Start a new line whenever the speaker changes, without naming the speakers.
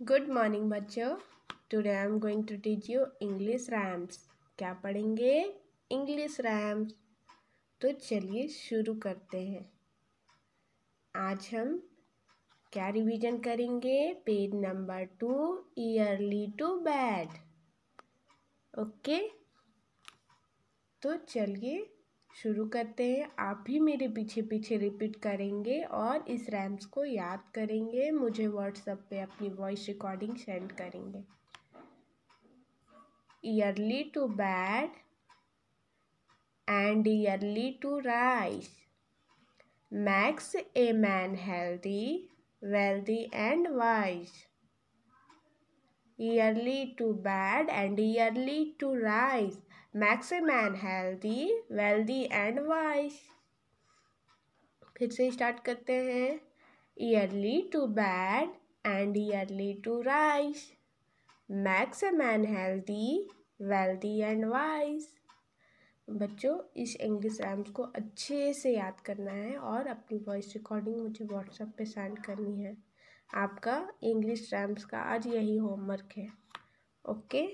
Good morning बच्चों today I am going to teach you English rhymes क्या पढ़ेंगे? English rams तो चलिए शुरू करते हैं। आज हम क्या रिवीजन करेंगे? Page number two early to bed okay तो चलिए शुरू करते हैं। आप भी मेरे पीछे पीछे रिपीट करेंगे और इस रैम्स को याद करेंगे। मुझे व्हाट्सएप पे अपनी वॉइस रिकॉर्डिंग सेंड करेंगे। Early to bed and early to rise. Makes a man healthy, wealthy and wise. Early to bed and early to rise makes a man healthy, wealthy and wise. फिर से start करते हैं. Early to bed and early to rise makes a man healthy wealthy and wise बच्चों इस English rams को अच्छे से याद करना है और अपनी वॉइस रिकॉर्डिंग मुझे व्हाट्सएप पे सेंड करनी है। आपका इंग्लिश रैम्स का आज यही होमवर्क है। ओके